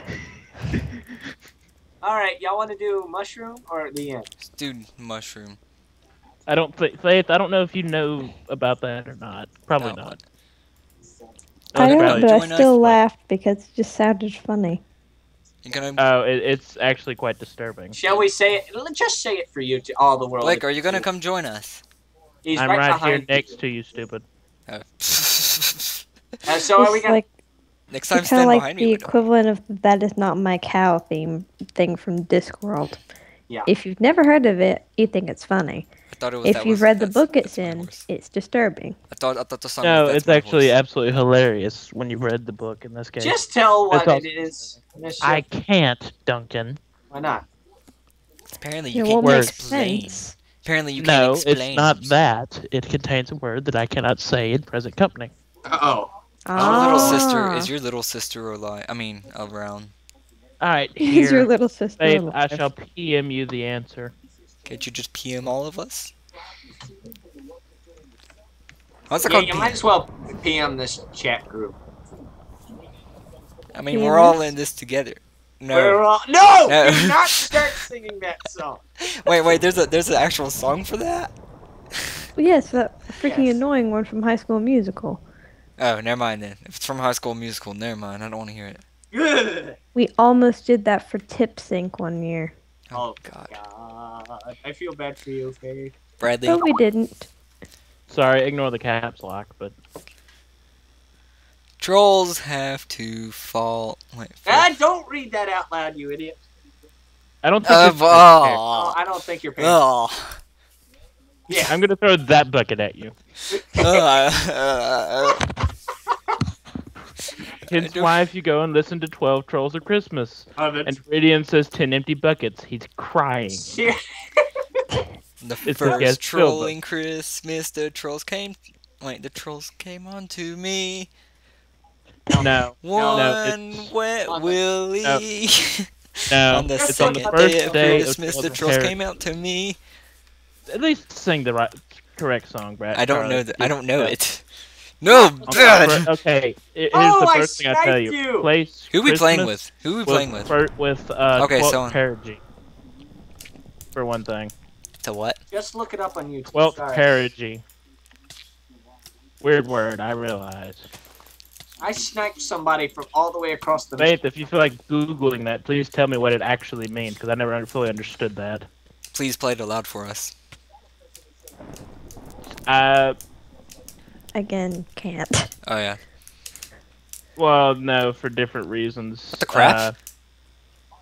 All right, y'all want to do mushroom or the end? Dude, mushroom. I don't think Faith. I don't know if you know about that or not. Probably No, not. I don't, probably- but join I us, still but- laughed because it just sounded funny. You gonna Oh, it, it's actually quite disturbing. Shall we say it? L- Just say it for you to all the world. Blake? Are you gonna come join us? He's I'm right, right, here behind next to you, stupid. Oh. Uh, so are we gonna? like Next time, it's kind of stand like behind the me. Widow. equivalent of "That is not my cow" theme thing from Discworld. Yeah. If you've never heard of it, you think it's funny. I thought it was. If you've was- read the book it's in, it's disturbing. I thought I thought the song. No, was, That's it's actually Horse. absolutely hilarious when you've read the book in this case. Just tell what That's it is. Miss I can't, Duncan. Why not? Apparently, you It can't won't make explain. sense. Apparently, you can't explain. No, it's not that. It contains a word that I cannot say in present company. Oh. Our little sister Ah. is your little sister alive? I mean, around. All right, He's your here, little sister. Faith, alive. I shall PM you the answer. Can't you just PM all of us? What's it Yeah, called? you might as well PM this chat group. I mean, PM we're all in this together. No. We're No. all- no! No. Do not start singing that song. Wait, wait. There's a there's an actual song for that. Yes, that freaking Yes. annoying one from High School Musical. Oh, never mind then. If it's from High School Musical, never mind. I don't want to hear it. We almost did that for Tip Sync one year, Oh, Oh God, God. I feel bad for you, Faith. Bradley. but we didn't. Sorry, ignore the caps lock, but Trolls have to fall. Wait. Ah, don't read that out loud, you idiot. I don't think. Uh, this- Oh, oh. I don't think you're paying. Oh. Yeah. I'm gonna throw that bucket at you. Uh, Hence why if you go and listen to 12 Trolls of Christmas and Radiant says 10 empty buckets, he's crying. Yeah. the It's first against trolling Christmas, the trolls came. Wait, the trolls came on to me. No, One wet on the- willy. no. on the it's on second the day first of day of Christmas, the Trolls of came out to me. At least sing the right, correct song, Brad. I don't know that. I don't know Yeah. it. No, God. Okay, i- here's Oh, the I first thing I tell sniped you. you! Place Who we playing with? Who we playing with? fir- with uh, Okay, Twelfth so- Perigee. For one thing. To what? Just look it up on YouTube. Twelfth Sorry. Perigee. Weird word, I realize. I sniped somebody from all the way across the Faith, if you feel like Googling that, please tell me what it actually means, because I never fully understood that. Please play it aloud for us. Uh, Again, can't. Oh yeah. well, no, for different reasons. What the crap? Uh,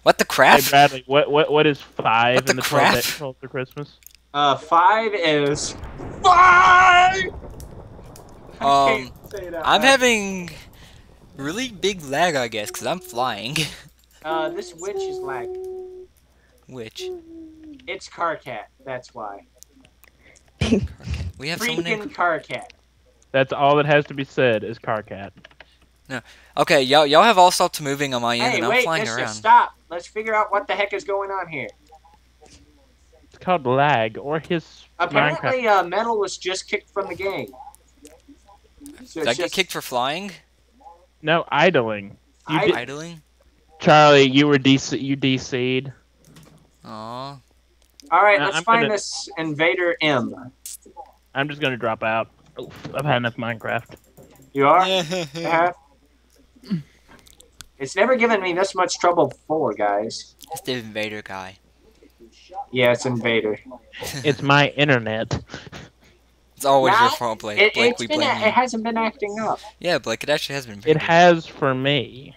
What the crap? Hey Bradley, what what what is five What the in the 12 crap? days Trolls Christmas? Uh, five is five. I Um, can't say that I'm loud. having really big lag, I guess, because I'm flying. Uh, this witch is like Witch. it's Karkat. That's why. We have someone named. Freaking Karkat. That's all that has to be said is Karkat. No. Okay, y'all y'all have all stopped moving on my end, Hey, and I'm wait, flying mister, around. stop. Let's figure out what the heck is going on here. It's called lag or his Apparently, uh, Metal was just kicked from the game. So Did I it's get just kicked for flying? No idling. You I- did, Idling? Charlie, you were DC. You DC'd. Aw. All right, let's I'm find gonna- this Invader M. I'm just gonna drop out. Oof, I've had enough Minecraft. You are? You have? It's never given me this much trouble before, guys. It's the invader guy. Yeah, it's Invader. It's my internet. It's always Now, your fault, Blake. It, Blake, it's we been, blame it you. hasn't been acting up. Yeah, Blake, it actually has been. It good. has for me.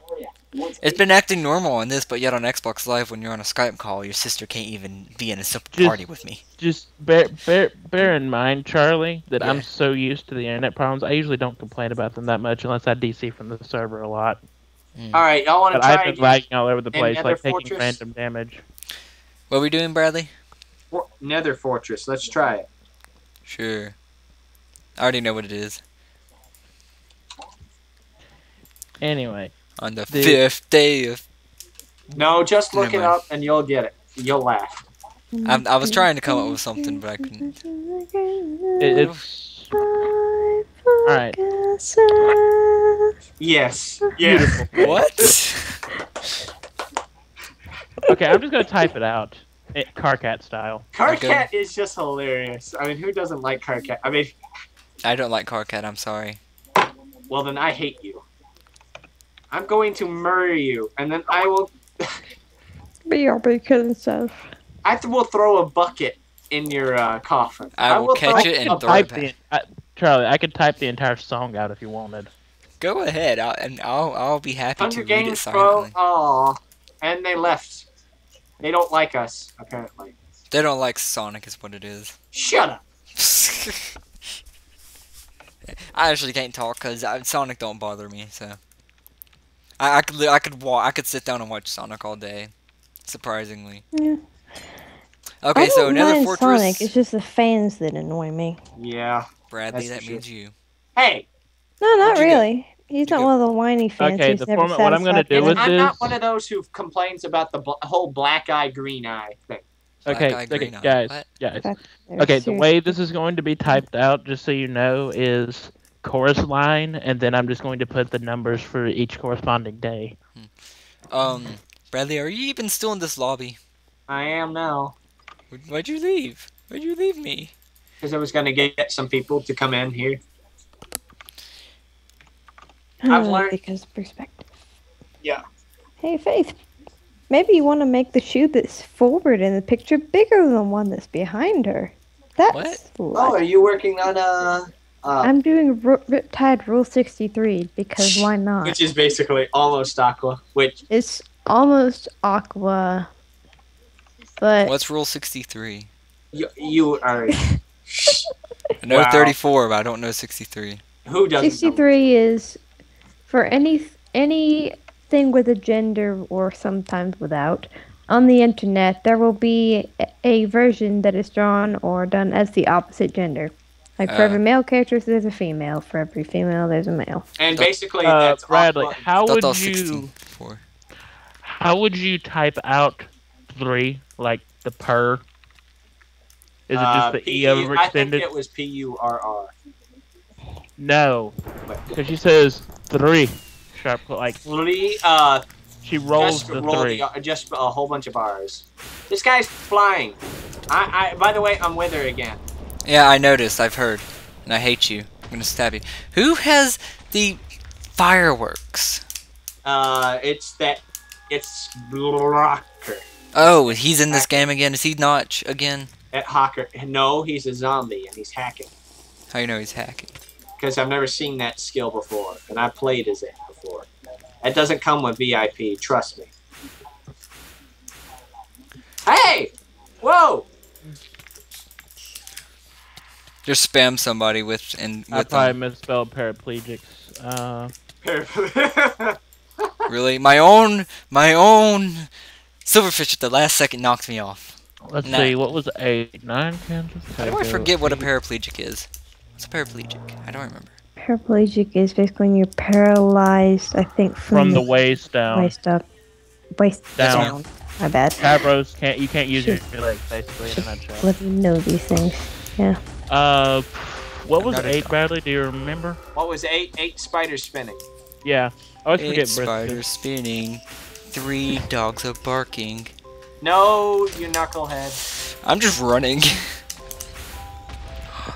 It's been acting normal on this, but yet on Xbox Live, when you're on a Skype call, your sister can't even be in a simple Just- party with me. Just bear bear bear in mind, Charlie, that Yeah. I'm so used to the internet problems. I usually don't complain about them that much unless I DC from the server a lot. Mm. All right, y'all want to But try I've been lagging all over the place, Nether like taking Fortress? random damage. What are we doing, Bradley? For- Nether Fortress. Let's try it. Sure. I already know what it is. Anyway, On the, The- fifth day of. No, just look Never it up and you'll get it. You'll laugh. I, I was trying to come up with something, but I couldn't. it, it's right. Yes. beautiful. What? Okay, I'm just gonna type it out, it, Karkat style. Karkat is just hilarious. I mean, who doesn't like Karkat? I mean, I don't like Karkat. I'm sorry. well then I hate you. I'm going to murder you, and then I will. Be BRB kill himself. I th- will throw a bucket in your uh, coffin. I will catch throw it and throw it back. the, uh, Charlie, I could type the entire song out if you wanted. Go ahead, I'll, and I'll I'll be happy Hunger to read it Games Pro. silently. Aw, and they left. They don't like us apparently. They don't like Sonic, is what it is. Shut up. I actually can't talk because Sonic don't bother me. So I, I could I could wa- I could sit down and watch Sonic all day. Surprisingly. Yeah. Okay, I so don't another mind fortress. Sonic. It's just the fans that annoy me. Yeah. Bradley, that for means you. Hey, No, not What'd really. He's not one of the whiny fans Okay, who's the never format- what I'm gonna do and with I'm not one of those who complains about the bl- whole black eye, green eye thing. Black Okay, eye, okay, green eye. guys, What? guys. Okay, the way this is going to be typed out, just so you know, is chorus line, and then I'm just going to put the numbers for each corresponding day. Um, Bradley, are you even still in this lobby? I am now Where'd- Why'd you leave? Why'd you leave me? because I was gonna get some people to come in here. I've Uh, learned- because perspective. Yeah. Hey Faith, maybe you want to make the shoe that's forward in the picture bigger than one that's behind her. That's What? Oh, are you working on a? Uh, I'm doing Ru- Riptide Rule 63 because why not? which is basically almost aqua. Which It's almost aqua, but What's Rule 63? you, you are. I know Wow. 34, but I don't know 63. Who doesn't? know? 63 is for any anything with a gender or sometimes without. On the internet, there will be a- a version that is drawn or done as the opposite gender. Like for Uh. every male character, there's a female. For every female, there's a male. And basically, Uh, that's Bradley, aqua. how would that was you 64. how would you type out three like the per? Is it Uh, just the e P-U- I think it was P U R R. No, because she says three. Sharp, like Three. Uh, she rolls just the roll three. the, uh, just a whole bunch of bars. This guy's flying. I, I. By the way, I'm with her again. Yeah, I noticed. I've heard. And I hate you. I'm gonna stab you. Who has the fireworks? Uh, it's that. It's Blocker Oh, he's in this game again. Is he Notch again? at Hawker. No, he's a zombie and he's hacking. How you know he's hacking? Because I've never seen that skill before, and I played as it before. It doesn't come with VIP. Trust me. Hey! Whoa! Just spam somebody with and I probably them. misspelled paraplegics. Uh, Really, my own, my own silverfish at the last second knocked me off. let's No. see, what was eight, nine, ten? How do I forget what a paraplegic is? What's a paraplegic? I don't remember. Paraplegic is basically when you're paralyzed. I think from, from the waist down? waist up, waist Down. down. My bad. Tavros can't you can't use your legs basically in a nutshell. Let me know these things. Uh, what was Another eight, dog. Bradley? Do you remember? what was eight? Eight spiders spinning. Yeah, I always Eight forget spiders spinning, three dogs are barking. No, you knucklehead. I'm just running.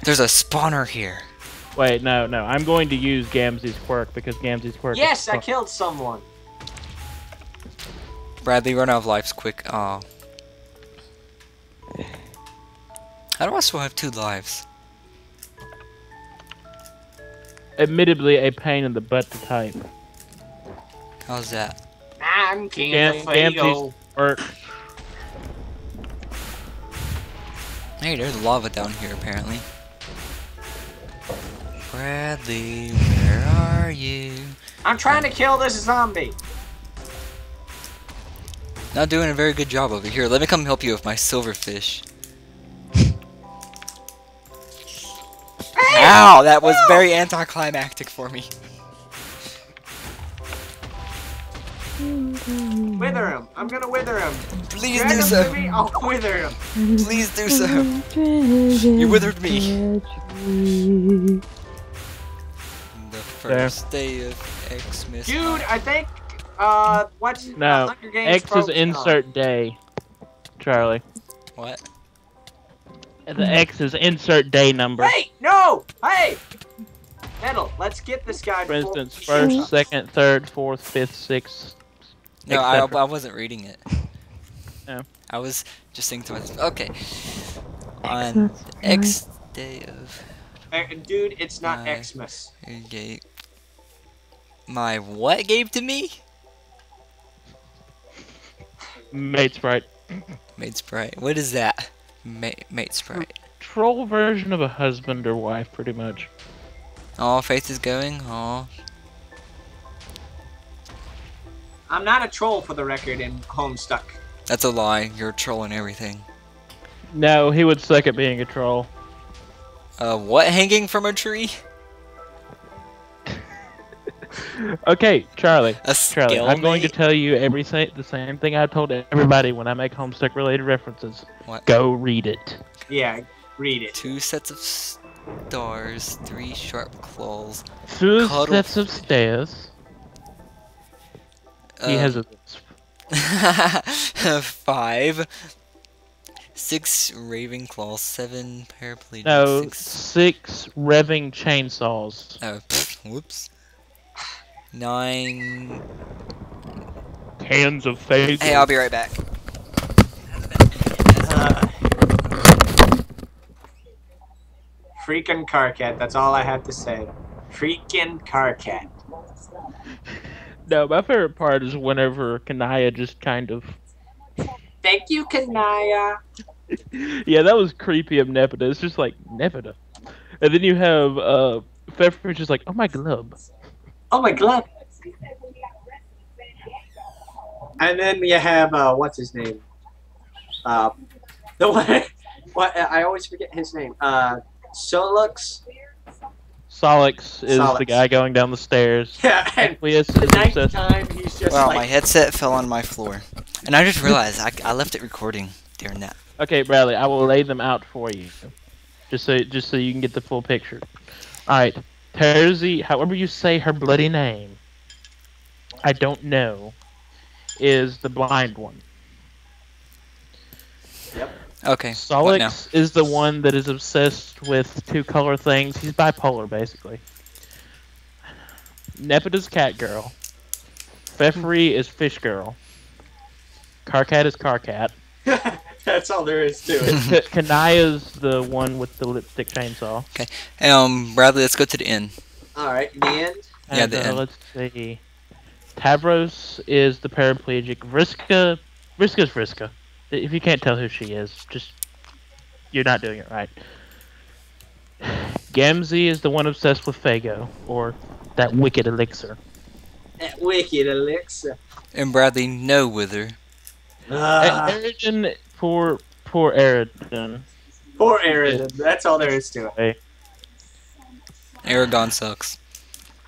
There's a spawner here. Wait, no, no. I'm going to use Gamzee's quirk because Gamzee's quirk. is Yes, I killed someone. Bradley, run out of lives quick. Aw. How do I still have two lives? Admittedly, a pain in the butt to type. How's that? I'm King Gam- of Fuego. Gamzee's quirk. Hey, there's lava down here apparently. Bradley, where are you? I'm trying to kill this zombie. Not doing a very good job over here. Let me come help you with my silverfish. Ow! That was very anticlimactic for me. Wither him. I'm gonna wither him. Please Drag do him to so. me. I'll wither him. Please do so. You withered me. The first day of Xmas. Dude, I think Uh, what's No, the Hunger Games X is focus on? insert day. Charlie. What? The X is insert day number. Hey, no! Hey! Metal, let's get this guy. For before- instance, first, second, third, fourth, fifth, sixth. No, I. I wasn't reading it. Oh. I was just thinking to myself, okay. On X day of Dude, it's not Nine. Xmas. you gave my what gave to me? Mate sprite. Mate sprite. What is that? Mate, mate sprite. Troll version of a husband or wife, pretty much. Oh, Faith is going. Oh, I'm not a troll for the record in Homestuck. that's a lie. You're trolling everything. No, he would suck at being a troll. Uh, what hanging from a tree? Okay, Charlie. A Charlie, I'm going to tell you everything, the same thing I told everybody when I make Homestuck related references. What? Go read it. Yeah, read it. Two sets of stars, three sharp claws. Two Cuddle- sets of stairs. He has um, a. five, six raven claws, seven paraplegic, No, six. six revving chainsaws. Oh, pfft, whoops. Nine. Hands of fate. Hey, I'll be right back. Uh, freaking Karkat, that's all I have to say. Freaking Karkat. No, my favorite part is whenever Kanaya just kind of. Thank you, Kanaya. Yeah, that was creepy of Nepeta. It's just like Nepeta. And then you have uh Feferi just like, oh my glove. Oh my god. And then you have uh, what's his name? Uh, the one. What I always forget his name. Uh, Sollux. Sollux is the guy going down the stairs. Yeah, and Aqueous the ninth time he's just Wow, like, my headset fell on my floor. And I just realized I, I left it recording during that. Okay, Bradley, I will lay them out for you, just so just so you can get the full picture. All right, Terezi, however you say her bloody name, I don't know, is the blind one. Yep. Okay. Sollux is the one that is obsessed with two color things. He's bipolar, basically. Nepeta's cat girl. Feferi is fish girl. Karkat is Karkat. That's all there is to it. K- Kanaya's the one with the lipstick chainsaw. Okay. Um, Bradley, let's go to the end. all right, the end. Yeah, And, the uh, end. let's see. Tavros is the paraplegic. Vriska, Vriska's Vriska. If you can't tell who she is, just you're not doing it right. Gamzee is the one obsessed with Faygo, or that wicked elixir. That wicked elixir. And Bradley, no wither. Ah, Uh, Eridan, poor, poor Eridan. poor Aaron. That's all there is to it. Aragon sucks.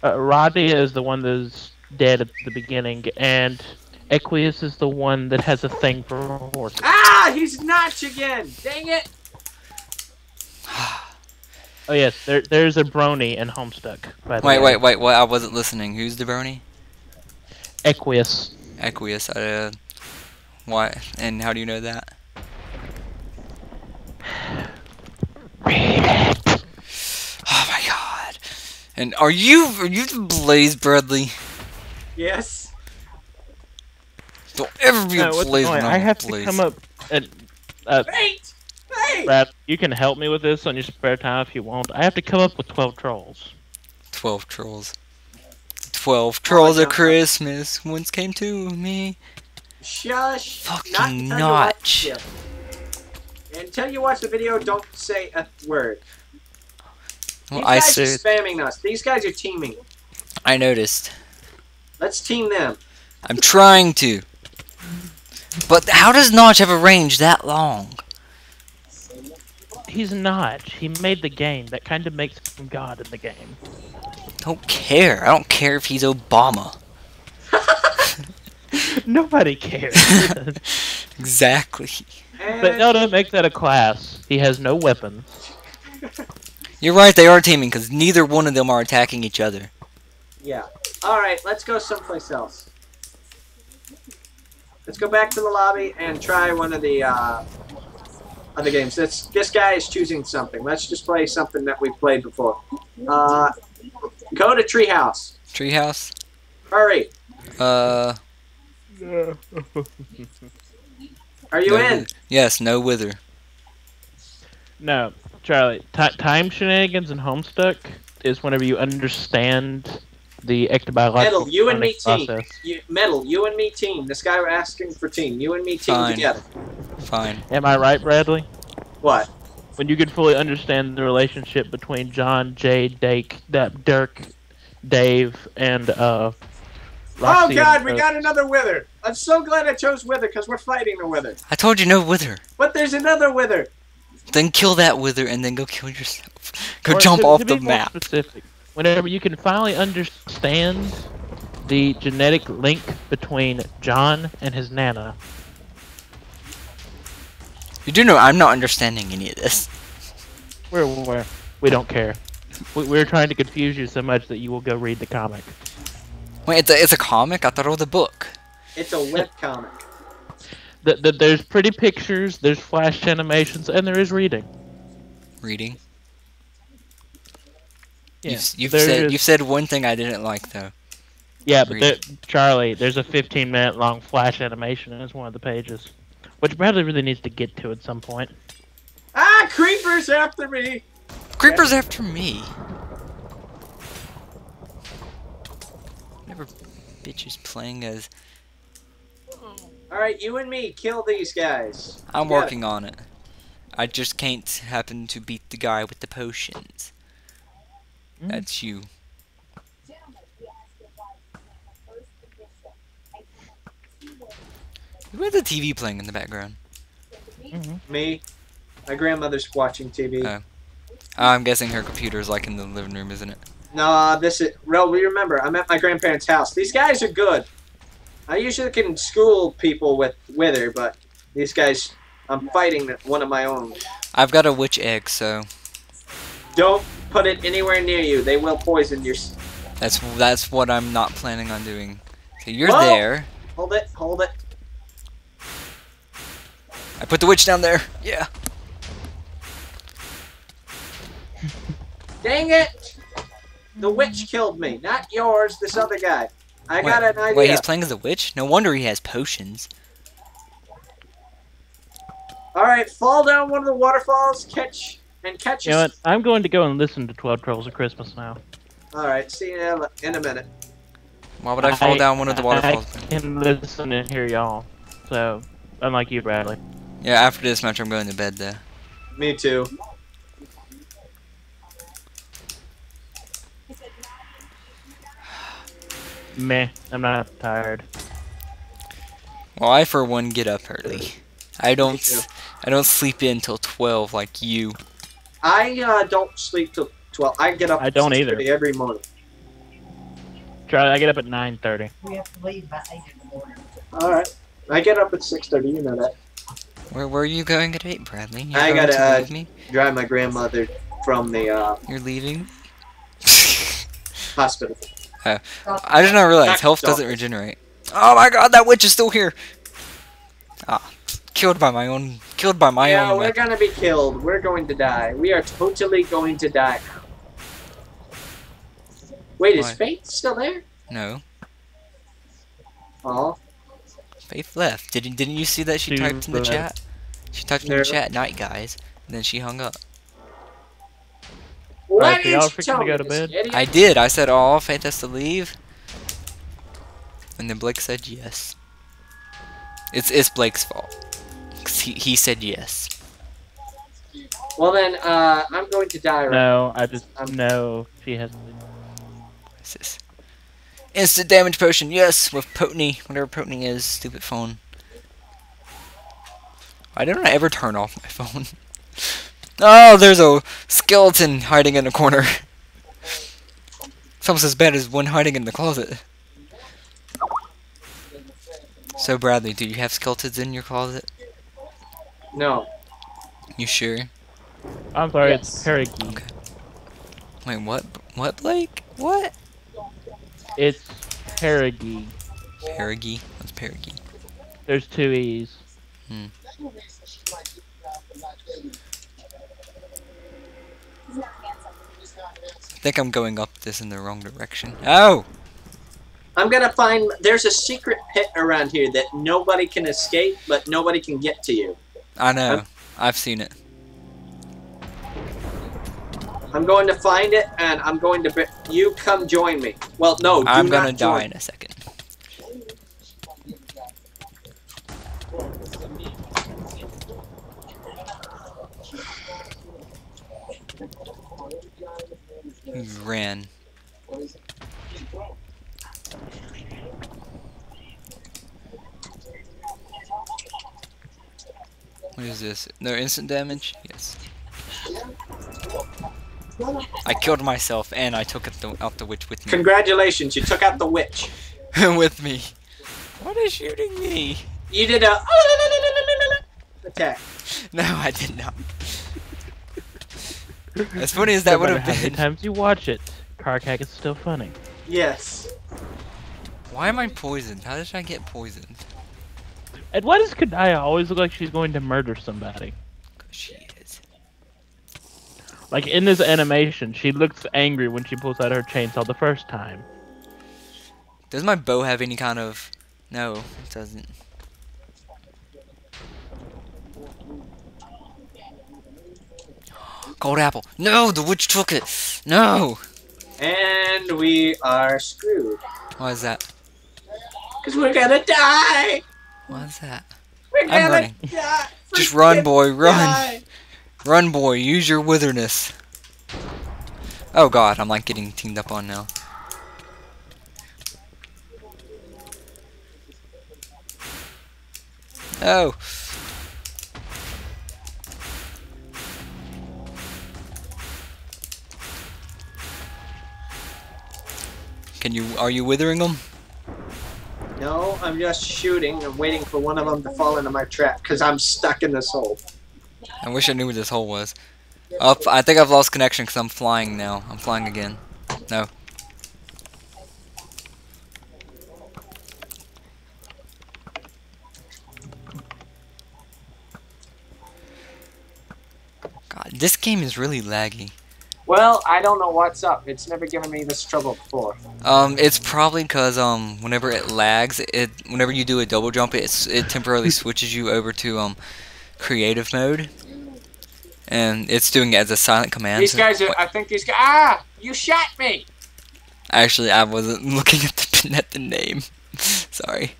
Uh, Radia is the one that's dead at the beginning, and Equius is the one that has a thing for horses. Ah, he's Notch again. Dang it. Oh yes, there, there's a brony in Homestuck. By the Wait, way. wait, wait, what? I wasn't listening. Who's the brony? Equius. Equius. Uh, why? And how do you know that? Read it. Oh my god. And are you are you the Blaze Bradley? Yes. Don't ever be No, a what's Blaze annoying, when I I'm have Blaze. to come up and uh, Wait. Hey. Brad, you can help me with this on your spare time if you want. I have to come up with twelve trolls. Twelve trolls. Twelve trolls my of Christmas once came to me. Shush. Fucking Not until you notch. Until you watch the video, don't say a word. Well, These I guys are spamming us. These guys are teaming. I noticed. Let's team them. I'm trying to. But how does Notch have a range that long? He's Notch. He made the game. That kind of makes him God in the game. Don't care. I don't care if he's Obama. Nobody cares. Exactly. But no, don't make that a class. He has no weapons. You're right, they are teaming because neither one of them are attacking each other. yeah. All right, let's go someplace else. let's go back to the lobby and try one of the uh, other games. This this guy is choosing something. Let's just play something that we've played before. Uh, go to Treehouse. Treehouse. Hurry. Uh. Are you no in? Yes. No wither. No, Charlie. Ti time shenanigans and Homestuck is whenever you understand the ectobiological Metal, you and me learning team. You, metal, you and me team. This guy we're asking for team. You and me team Fine. together. Fine. Am I right, Bradley? What? When you can fully understand the relationship between John, Jade, Jake, that Dirk, Dave, and uh. Oh God, and, we got another wither. I'm so glad I chose wither because we're fighting the wither. I told you no wither. But there's another wither. Then kill that wither and then go kill yourself. Go Or jump to- off to be the more map. Specific, whenever you can finally understand the genetic link between John and his nana. You do know I'm not understanding any of this. We're, we're, we don't care. We, we're trying to confuse you so much that you will go read the comic. Wait, it's a, it's a comic? I thought it was a book. It's a web comic. The, the, there's pretty pictures, there's flash animations, and there is reading. Reading. Yeah, You've, you've said is- you've said one thing I didn't like though. Yeah, but there, Charlie, there's a 15 minute long flash animation as one of the pages, which Bradley really needs to get to at some point. Ah, creepers after me. Creepers after me. Never bitches playing as All right, you and me kill these guys. I'm Together. working on it. I just can't happen to beat the guy with the potions. Mm. That's you. Who had the TV playing in the background? Me. My grandmother's watching TV. Oh. I'm guessing her computer's like in the living room, isn't it? No, this is. Well, we remember. I'm at my grandparents' house. These guys are good. I usually can school people with wither, but these guys, I'm fighting one of my own. I've got a witch egg, so Don't put it anywhere near you. They will poison your. that's that's what I'm not planning on doing. So you're Whoa! there. Hold it. Hold it. I put the witch down there. Yeah. Dang it! The witch killed me, not yours. This other guy. I got an idea. wait, he's playing as a witch? No wonder he has potions. All right, fall down one of the waterfalls, catch and catch. You know what? I'm going to go and listen to 12 Trolls of Christmas now. All right, see you in a minute. Why would I fall down one of the waterfalls? I can listen and hear y'all. So, unlike you, Bradley. Yeah, after this match, I'm going to bed though. Me too. Meh, I'm not tired. Well, I for one get up early. I don't. I don't sleep in till twelve like you. I uh, don't sleep till twelve. I get up. I at don't either. every morning. Charlie, I get up at 9:30. We have to leave by eight in the morning. All right. I get up at six thirty. You know that. Where where are you going at eight, Bradley? You're I gotta, to uh, me. Drive my grandmother from the uh, You're leaving. hospital. I did not realize health doesn't regenerate. Oh my god, that witch is still here. Ah, killed by my own. Killed by my yeah, own. we're weapon. gonna be killed. We're going to die. We are totally going to die now. Wait, is Faith still there? No, Oh, Faith left. Didn't didn't you see that she She typed in the left. chat? She typed in No. the chat, "Night, guys," and then she hung up. Why so didn't y'all you freaking to go to bed? I did. I said, "Oh, Faith has to leave," and then Blake said yes. It's it's Blake's fault. 'Cause he he said yes. Well then, uh, I'm going to die right No, I just Um, no. She hasn't. What's this? Instant damage potion, yes, with Potney, whatever Potney is, stupid phone. Why don't I ever turn off my phone? Oh, there's a skeleton hiding in a corner. It's almost as bad as one hiding in the closet. So Bradley, do you have skeletons in your closet? No. You sure? I'm sorry, Yes. it's Parakeet. Okay. Wait, what? What, Blake? What? It's Parakeet. Perigee? What's Perigee? There's two E's. I think I'm going up this in the wrong direction. Oh! I'm gonna find. There's a secret pit around here that nobody can escape, but nobody can get to you. I know. I've seen it. I'm going to find it, and I'm going to. You come join me. Well, no, do I'm gonna die in a second. He ran. What is this? No instant damage? Yes. I killed myself and I took out the, out the witch with me. Congratulations, you took out the witch. with me. What is shooting me? You did a attack. No, I did not. As funny as that No would matter have how many been. times you watch it, Karkat is still funny. Yes. Why am I poisoned? How did I get poisoned? And why does Kanaya always look like she's going to murder somebody? 'Cause she is. Like in this animation, she looks angry when she pulls out her chainsaw the first time. Does my bow have any kind of? No, it doesn't. Gold apple. No, the witch took it. No. And we are screwed. Why is that? Because we're gonna die! Why is that? We're I'm gonna running. die! Just run, boy, run. die. Run, boy. Use your witherness. Oh God, I'm like getting teamed up on now. Oh. Can you? Are you withering them? No, I'm just shooting and waiting for one of them to fall into my trap because I'm stuck in this hole. I wish I knew where this hole was. Up. I think I've lost connection because I'm flying now. I'm flying again. No. God, this game is really laggy. Well, I don't know what's up. It's never given me this trouble before. Um, it's probably because um, whenever it lags, it whenever you do a double jump, it's it temporarily switches you over to um, creative mode, and it's doing it as a silent command. These so- guys are. I think these guys. Ah! You shot me! Actually, I wasn't looking at the at the name. Sorry.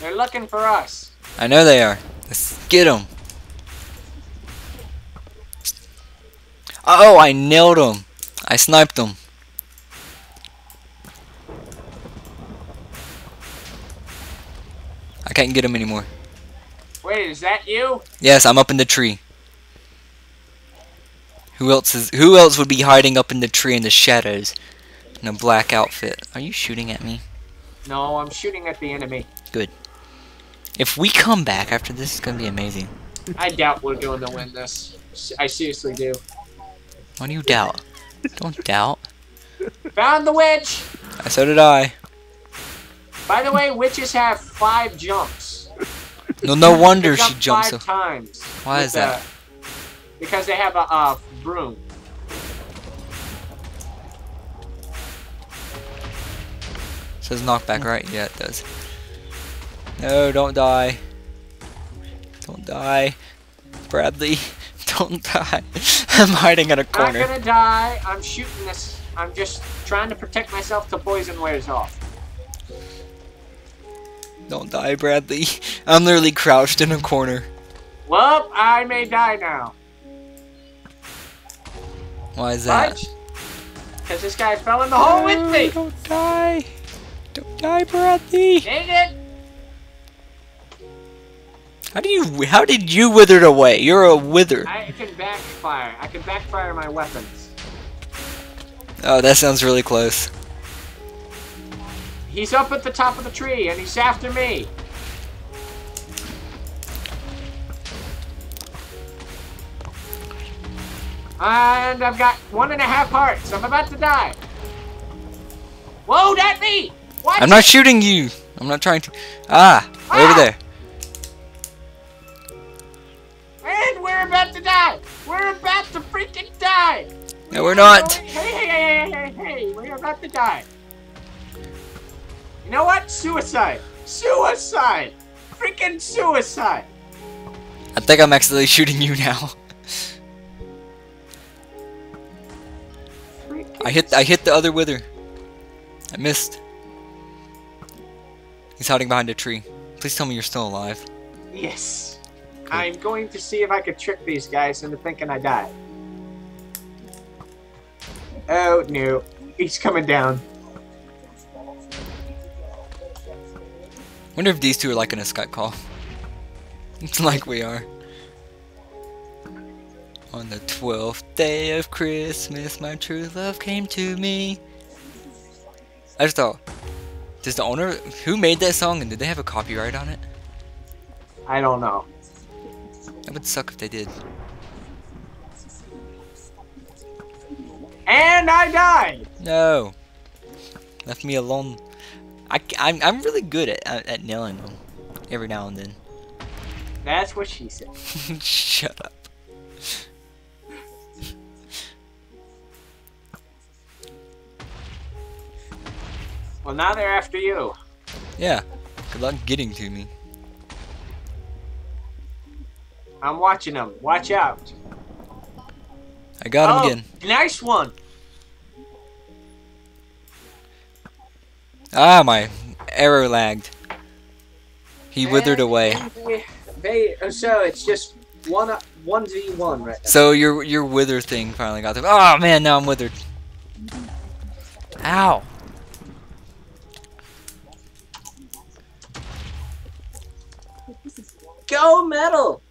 They're looking for us. I know they are. Let's get them. Oh, I nailed him. I sniped him. I can't get him anymore. Wait, is that you? Yes, I'm up in the tree. Who else is? Who else would be hiding up in the tree in the shadows, in a black outfit? Are you shooting at me? No, I'm shooting at the enemy. Good. If we come back after this, it's gonna be amazing. I doubt we're going to win this. I seriously do. Why do you doubt? Don't doubt. Found the witch! Uh, So did I. By the way, witches have five jumps. No, no wonder They she jumps five so. times. Why is that? the- because they have a, a broom. Says knockback, right? Yeah, it does. No, don't die. Don't die. Bradley, don't die. I'm hiding in a corner. I'm Not gonna die. I'm shooting this. I'm just trying to protect myself till poison wears off. Don't die, Bradley. I'm literally crouched in a corner. Well, I may die now. Why is that? Because this guy fell in the hole with me. Don't die. Don't die, Bradley. Dang it! How do you? How did you wither away? You're a wither. I can backfire. I can backfire my weapons. Oh, that sounds really close. He's up at the top of the tree and he's after me. And I've got one and a half hearts. I'm about to die. Whoa, that me! Watch I'm not shooting you. I'm not trying to. Ah, over Ah! there. We're about to die. We're about to freaking die. No, we're not. Hey, hey, hey, hey, hey, hey. We're about to die. You know what? Suicide. Suicide. Freaking suicide. I think I'm accidentally shooting you now. I hit. I hit the other wither. I missed. He's hiding behind a tree. Please tell me you're still alive. Yes. I'm going to see if I can trick these guys into thinking I died. Oh no. He's coming down. Wonder if these two are like in a Skype call. It's like we are. On the twelfth day of Christmas, my true love came to me. I just thought, does the owner who made that song and did they have a copyright on it? I don't know. That would suck if they did. And I died. No, left me alone. I, am I'm really good at, at at nailing them every now and then. That's what she said. Shut up. Well, now they're after you. Yeah. Good luck getting to me. I'm watching them. Watch out. I got him oh, again. Nice one. Ah, my arrow lagged. He withered away. They- so it's just one one v one right now. So your your wither thing finally got them. Oh man, now I'm withered. Ow. Go metal.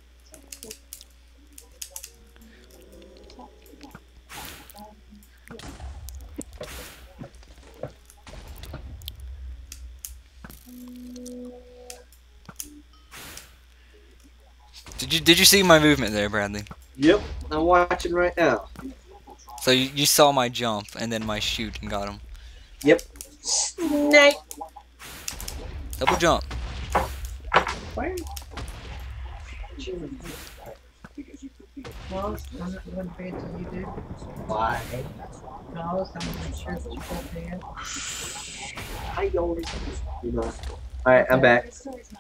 Did you did you see my movement there, Bradley? Yep. I'm watching right now. So you, you saw my jump and then my shoot and got him. Yep. Snake. Double jump. Where? No, I'm not going to pay you do. Why? No, I'm not sure that you got there. I always. You know. All right, I'm back.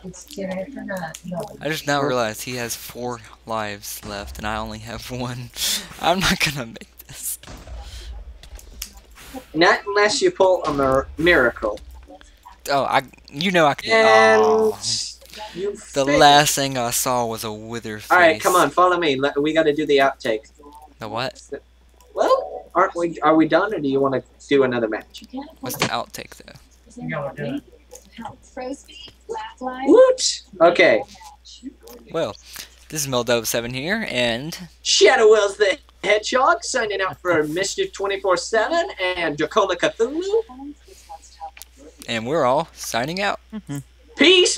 It's ten after nine. No. I just now realized he has four lives left and I only have one. I'm not gonna make this. Not unless you pull a mir- miracle. Oh, I you know I can. And Oh. you. The last thing I saw was a wither face. All right, come on, follow me. We got to do the outtake. The what? Well, aren't we? Are we done, or do you want to do another match? What's the outtake though? No, do. Woot! Okay. Well, this is Meldove7 here, and Shadow Wells the Hedgehog signing out for Mischief 24 7 and Dracona Cthulhu. and we're all signing out. Mm-hmm. Peace,